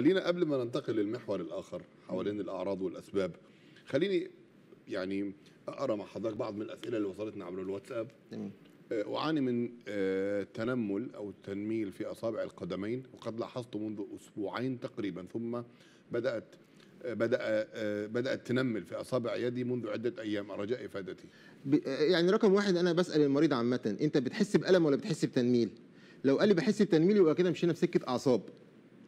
خلينا قبل ما ننتقل للمحور الآخر حوالين الأعراض والأسباب خليني يعني أقرأ مع حضرتك بعض من الأسئلة اللي وصلتنا عبر الواتساب. آه، أعاني من آه، تنمل أو تنميل في أصابع القدمين وقد لاحظت منذ أسبوعين تقريبا ثم بدأت آه، بدأ آه، بدأت تنمل في أصابع يدي منذ عدة أيام. رجاء إفادتي. ب- يعني رقم واحد أنا بسأل المريض عامة أنت بتحس بألم ولا بتحس بتنميل؟ لو قال لي بحس بتنميل يبقى كده مشينا في سكة أعصاب.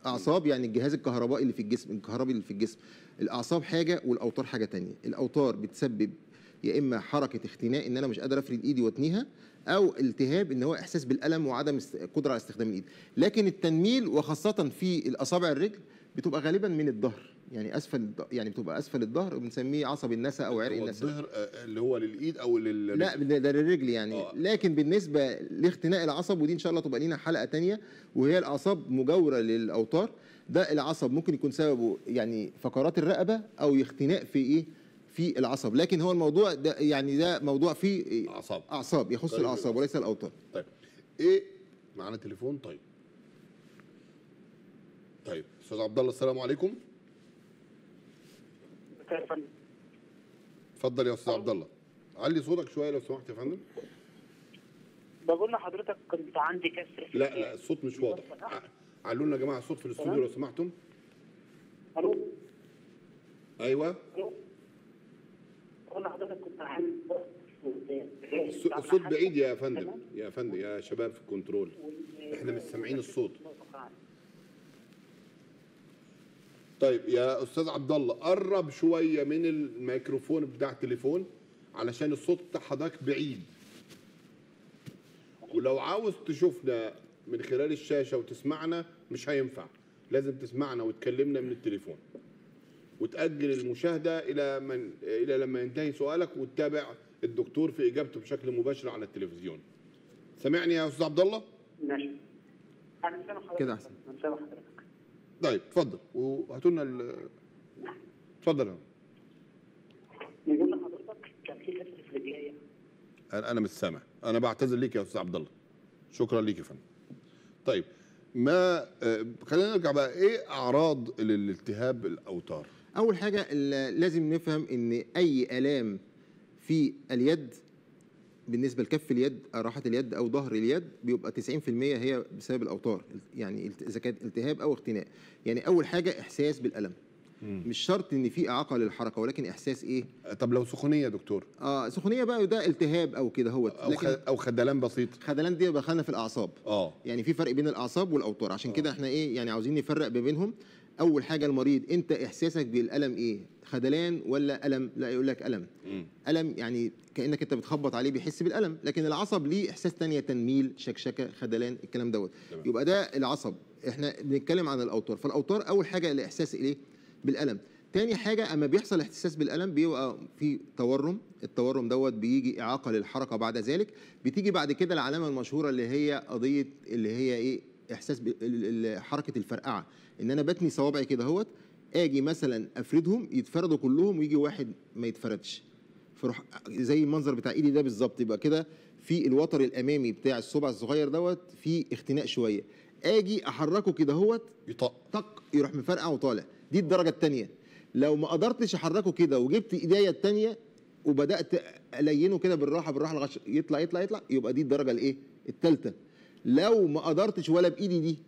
اعصاب يعني الجهاز الكهربائي اللي في الجسم الكهربي اللي في الجسم. الأعصاب حاجة والأوتار حاجة تانية. الأوتار بتسبب يا إما حركة اختناق إن أنا مش قادر أفرد إيدي وأتنيها أو التهاب إن هو إحساس بالألم وعدم قدرة على استخدام الإيد. لكن التنميل وخاصة في الأصابع الرجل بتبقى غالبا من الظهر يعني أسفل يعني بتبقى أسفل الظهر وبنسميه عصب النسا أو عرق النسا. الظهر آه، اللي هو للإيد أو لل لا ده للرجل يعني. آه. لكن بالنسبة لاختناق العصب ودي إن شاء الله تبقى لينا حلقة تانية وهي الأعصاب مجاورة للأوتار ده العصب ممكن يكون سببه يعني فقرات الرقبة أو اختناق في إيه؟ في العصب. لكن هو الموضوع ده يعني ده موضوع فيه؟ أعصاب. أعصاب يخص طيب. الأعصاب وليس الأوتار. طيب إيه معنا تليفون طيب. طيب أستاذ عبد الله السلام عليكم. اتفضل يا أستاذ عبد الله. علي صوتك شوية لو سمحت يا فندم. بقول لحضرتك كنت عندي كسر لا. لا الصوت مش واضح. علوا لنا يا جماعة الصوت في الاستوديو. لو سمحتم. ألو؟ ألو؟ بقول لحضرتك كنت عندي الص- الصوت بعيد يا فندم. يا فندم يا شباب في الكنترول. إحنا مش سامعين الصوت. طيب يا أستاذ عبد الله قرب شوية من الميكروفون بتاع التليفون علشان الصوت بتاع حضرتك بعيد ولو عاوز تشوفنا من خلال الشاشة وتسمعنا مش هينفع لازم تسمعنا وتكلمنا من التليفون وتأجل المشاهدة إلى من إلى لما ينتهي سؤالك وتتابع الدكتور في إجابته بشكل مباشر على التلفزيون. سامعني يا أستاذ عبد الله؟ ماشي أنا سامع حضرتك كده أحسن. أنا حضرتك طيب اتفضل. وهاتوا لنا ال- اتفضل يا فندم. بقول لحضرتك كان في كسر في رجليا أنا أنا مش سامع. أنا بعتذر ليك يا أستاذ عبد الله. شكرا ليك يا فندم. طيب ما آه، خلينا نرجع بقى. إيه أعراض الالتهاب الأوتار؟ أول حاجة ال- لازم نفهم إن أي آلام في اليد بالنسبة لكف اليد أو راحة اليد أو ظهر اليد بيبقى 90% هي بسبب الأوتار يعني إذا كانت التهاب أو اختناق. يعني أول حاجة إحساس بالألم. مش شرط إن في إعاقة للحركة ولكن إحساس إيه؟ آه، طب لو سخونية دكتور. آه سخونية بقى ده التهاب أو كده هو أو لكن خ- أو خدلان بسيط. خدلان دي دخلنا في الأعصاب. آه. يعني في فرق بين الأعصاب والأوتار. عشان كده إحنا إيه يعني عاوزين نفرق ما بينهم. أول حاجة المريض أنت إحساسك بالألم إيه؟ خدلان ولا ألم؟ لا يقول لك ألم. مم. ألم يعني كأنك أنت بتخبط عليه بيحس بالألم لكن العصب ليه إحساس تانية تنميل شكشكة خدلان الكلام دوت. يبقى ده العصب. إحنا بنتكلم عن الأوتار. فالأوتار أول حاجة الإحساس إيه؟ بالألم. تاني حاجة أما بيحصل إحساس بالألم بيبقى في تورم، التورم دوت بيجي إعاقة للحركة بعد ذلك، بتيجي بعد كده العلامة المشهورة اللي هي قضية اللي هي إيه؟ إحساس ب- ال- ال- حركة الفرقعة، إن أنا بتني صوابعي كده أهوت أجي مثلا أفردهم يتفردوا كلهم ويجي واحد ما يتفردش. فروح زي المنظر بتاع إيدي ده بالظبط يبقى كده في الوتر الأمامي بتاع الصبع الصغير دوت في اختناق شوية. آجي أحركه كده أهوت يطق. طق يروح مفرقع وطالع. دي الدرجة الثانية لو ما قدرتش أحركه كده وجبت إيديا الثانية وبدأت ألينه كده بالراحة بالراحة لغاية يطلع يطلع يطلع يبقى دي الدرجة الإيه؟ الثالثه لو ما قدرتش ولا بإيدي دي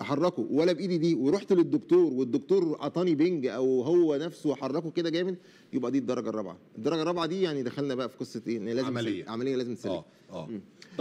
أحركه ولا بإيدي دي ورحت للدكتور والدكتور عطاني بنج أو هو نفسه حركه كده جامد يبقى دي الدرجة الرابعة الدرجة الرابعة دي يعني دخلنا بقى في قصة إيه إن لازم عملية. نسلك. عملية لازم تسلك آه آه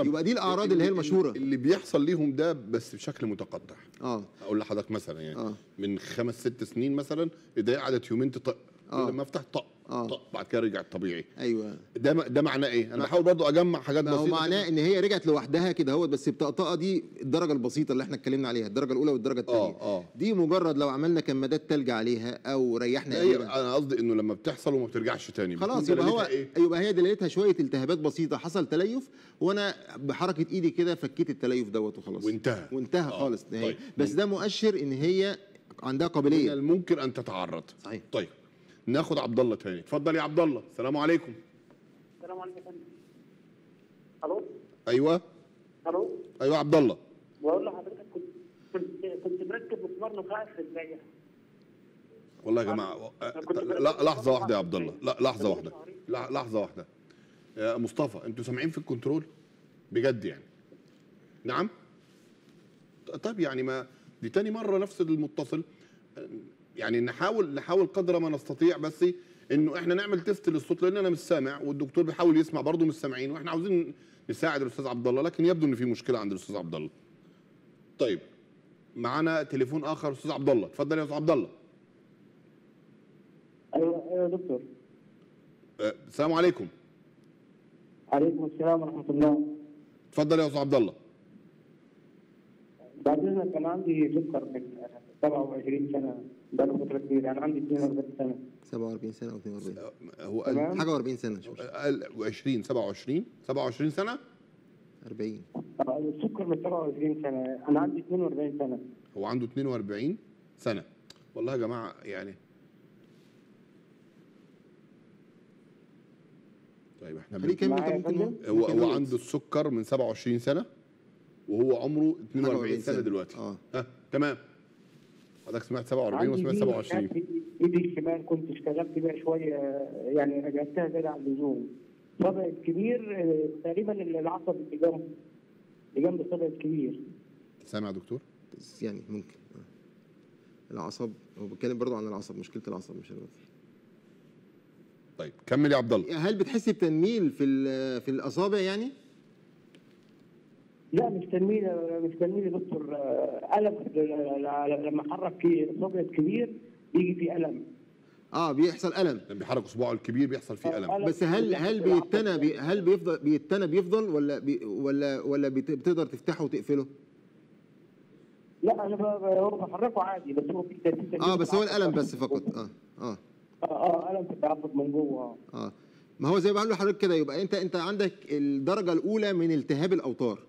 يبقى دي الأعراض اللي هي المشهورة. اللي بيحصل ليهم ده بس بشكل متقطع آه أقول لحضرتك مثلا يعني آه. من خمس ست سنين مثلا ايديا قعدت يومين تطق آه. لما أفتح طق آه. طق بعد كده رجع طبيعي. أيوه. ده ده معناه إيه؟ أنا بحاول برضو أجمع حاجات ما هو بسيطة معناه. إن هي رجعت لوحدها كده أهوت بس الطقطقه دي الدرجة البسيطة اللي إحنا اتكلمنا عليها الدرجة الأولى والدرجة الثانية آه آه. دي مجرد لو عملنا كمادات تلج عليها أو ريحنا قليلا أنا قصدي إنه لما بتحصل وما بترجعش تاني خلاص يبقى هو إيه؟ يبقى هي دلالتها شوية التهابات بسيطة حصل تليف وأنا بحركة إيدي كده فكيت التليف دوت وخلاص. وانتهى. وانتهى آه، خالص طيب. بس ده مؤشر إن هي عندها من قابليه الممكن أن تتعرض. صحيح. طيب. ناخد عبد الله تاني. اتفضل يا عبد الله السلام عليكم. السلام عليكم. ألو؟ أيوه. ألو؟ أيوه عبد الله بقول لحضرتك كنت كنت كنت مركب مسمار نخاع في رجليا والله يا جماعة لا لحظة واحدة يا عبد الله لحظة واحدة. لحظة واحدة. يا مصطفى أنتوا سامعين في الكنترول؟ بجد يعني. نعم؟ طيب يعني ما دي تاني مرة نفس المتصل. يعني نحاول نحاول قدر ما نستطيع بس إنه إحنا نعمل تيست للصوت لأن أنا مش سامع والدكتور بيحاول يسمع برضه مش سامعين وإحنا عاوزين نساعد الأستاذ عبد الله لكن يبدو ان في مشكلة عند الأستاذ عبد الله طيب معانا تليفون آخر أستاذ عبد الله اتفضل يا أستاذ عبد الله أيوه أيوه يا دكتور. أه، السلام عليكم. عليكم السلام ورحمة الله. اتفضل يا أستاذ عبد الله بعدين كان عندي سكر من 27 سنة. بقاله فتره كبيره أنا عندي 42 سنة. 47 سنة أو 42 هو قال. حاجة و40 سنة شوف قال 20 27 27 سنة؟ 40 آه، السكر من 27 سنة. أنا عندي 42 سنة. هو عنده 42 سنة. والله يا جماعة يعني. طيب إحنا خليه بن... ممكن؟ هو هو. عنده السكر من 27 سنة وهو عمره 42 سنة. دلوقتي. آه. ها تمام. حضرتك سمعت 47 عندي وسمعت دي 27 كانت إيدي- ايدي الشمال كنت اشتغلت بيها شوية يعني رجعتها زيادة عن اللزوم. صبع الكبير آه، تقريبا العصب اللي جنب اللي جنب الصبع الكبير. سامع يا دكتور؟ بس يعني ممكن آه. العصب هو بيتكلم برضه عن العصب مشكلة العصب مش الوتر طيب كمل يا عبد الله. هل بتحس بتنميل في ال- في الأصابع يعني؟ لا مش تنميل مش تنميل يا دكتور آه، ألم لما احرك في صبع الكبير بيجي في ألم. آه بيحصل ألم. لما بيحرك اصبعه الكبير بيحصل فيه ألم. ألم بس هل هل. بيتنى بي هل بيفضل بيتنى بيفضل ولا بي ولا ولا بت- بتقدر تفتحه وتقفله؟ لا أنا هو بحركه عادي بس هو في آه بس هو الألم بس فقط. جوه. آه آه. آه آه ألم في من جوه. آه. ما هو زي ما بقول لحضرتك كده يبقى انت أنت عندك الدرجة الأولى من التهاب الأوتار.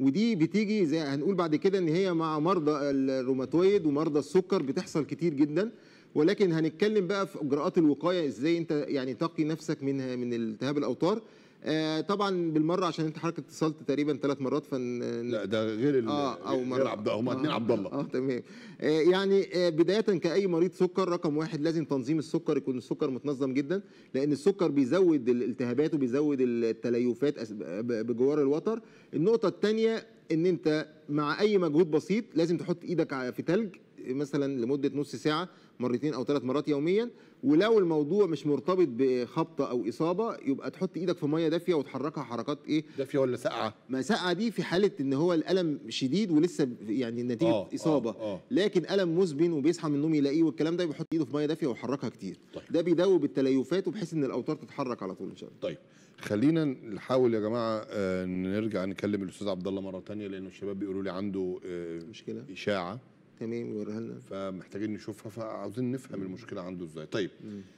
ودي بتيجي زي هنقول بعد كده إن هي مع مرضى الروماتويد ومرضى السكر بتحصل كتير جدا. ولكن هنتكلم بقى في إجراءات الوقاية إزاي أنت يعني تقي نفسك من من التهاب الأوتار. آه طبعا بالمرة عشان انت حضرتك اتصلت تقريبا ثلاث مرات فن لا ده غير ال... آه أو غير عبد هم اثنين آه، عبد الله. آه تمام. آه يعني آه بداية كأي مريض سكر رقم واحد لازم تنظيم السكر يكون السكر متنظم جدا لأن السكر بيزود الالتهابات وبيزود التليفات بجوار الوتر. النقطة الثانية إن انت مع أي مجهود بسيط لازم تحط إيدك في تلج. مثلا لمدة نص ساعة مرتين أو ثلاث مرات يوميا. ولو الموضوع مش مرتبط بخبطة أو إصابة يبقى تحط إيدك في مية دافية وتحركها حركات إيه؟ دافية ولا ساقعة؟ ما سقعه دي في حالة إن هو الألم شديد ولسه يعني نتيجة آه، آه إصابة. آه، آه. لكن ألم مزمن وبيصحى من النوم يلاقيه والكلام ده بيحط إيده في مية دافية ويحركها كتير. طيب. ده بيدوب التليفات وبحيث إن الأوتار تتحرك على طول إن شاء الله. طيب. خلينا نحاول يا جماعة آه، نرجع نكلم الأستاذ عبد الله مرة تانية لأنه الشباب بيقولوا لي عنده آه، مشكلة. إشاعة. تمام يوريها لنا فمحتاجين نشوفها فعاوزين نفهم المشكلة عنده إزاي. طيب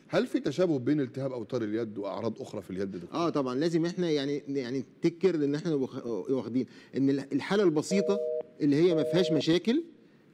هل في تشابه بين التهاب أوتار اليد وأعراض أخرى في اليد؟ دكتور. آه طبعا لازم إحنا يعني يعني تكر لأن إحنا واخ- واخدين إن الحالة البسيطة اللي هي ما فيهاش مشاكل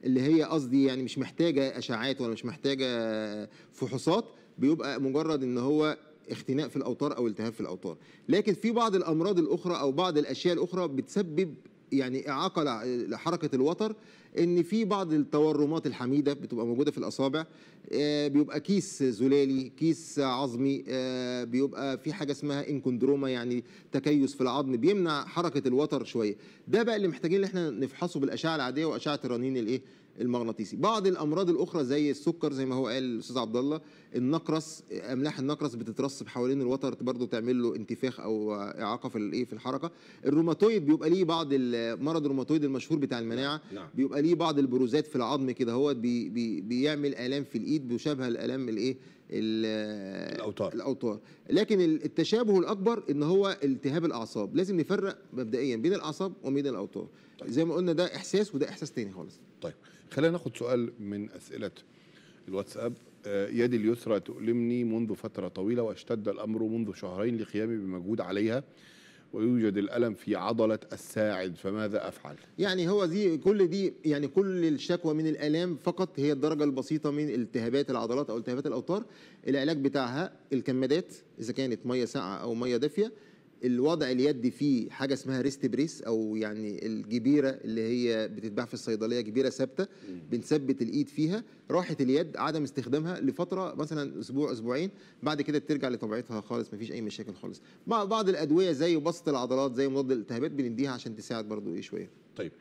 اللي هي قصدي يعني مش محتاجة أشعاعات ولا مش محتاجة فحوصات بيبقى مجرد إن هو اختناق في الأوتار أو التهاب في الأوتار. لكن في بعض الأمراض الأخرى أو بعض الأشياء الأخرى بتسبب يعني إعاقة لحركة الوتر إن في بعض التورمات الحميدة بتبقى موجودة في الأصابع آه، بيبقى كيس زلالي كيس عظمي آه، بيبقى في حاجة اسمها enchondroma يعني تكيس في العظم بيمنع حركة الوتر شوية. ده بقى اللي محتاجين إن إحنا نفحصه بالأشعة العادية وأشعة الرنين الإيه؟ المغناطيسي. بعض الأمراض الأخرى زي السكر زي ما هو قال الأستاذ عبد الله النقرس أملاح النقرس بتترسب حوالين الوتر برضه تعمل له انتفاخ أو إعاقة في الإيه؟ في الحركة. الروماتويد بيبقى ليه بعض ال- مرض الروماتويد المشهور بتاع المناعة نعم. بيبقى ليه بعض البروزات في العظم كده هو بي بي بيعمل آلام في الإيد بيشابه الالام الإيه؟ ال- الأوتار. الأوتار. لكن ال- التشابه الأكبر إن هو التهاب الأعصاب. لازم نفرق مبدئيا بين الأعصاب وبين الأوتار. زي ما قلنا ده إحساس وده إحساس تاني خالص. طيب خلينا ناخد سؤال من أسئلة الواتساب. آه، يدي اليسرى تؤلمني منذ فترة طويلة واشتد الأمر منذ شهرين لقيامي بمجهود عليها. ويوجد الألم في عضلة الساعد فماذا أفعل؟ يعني هو دي كل دي يعني كل الشكوى من الآلام فقط هي الدرجة البسيطة من التهابات العضلات أو التهابات الأوتار. العلاج بتاعها الكمادات إذا كانت مية ساقعة أو مية دافية الوضع اليدي فيه حاجة اسمها ريست بريس أو يعني الجبيرة اللي هي بتتباع في الصيدلية جبيرة ثابتة بنثبت الإيد فيها راحه اليد عدم استخدامها لفترة مثلا أسبوع أسبوعين بعد كده بترجع لطبيعتها خالص مفيش أي مشاكل خالص. مع بعض الأدوية زي بسط العضلات زي مضاد الالتهابات بنديها عشان تساعد برضو إيه شوية. طيب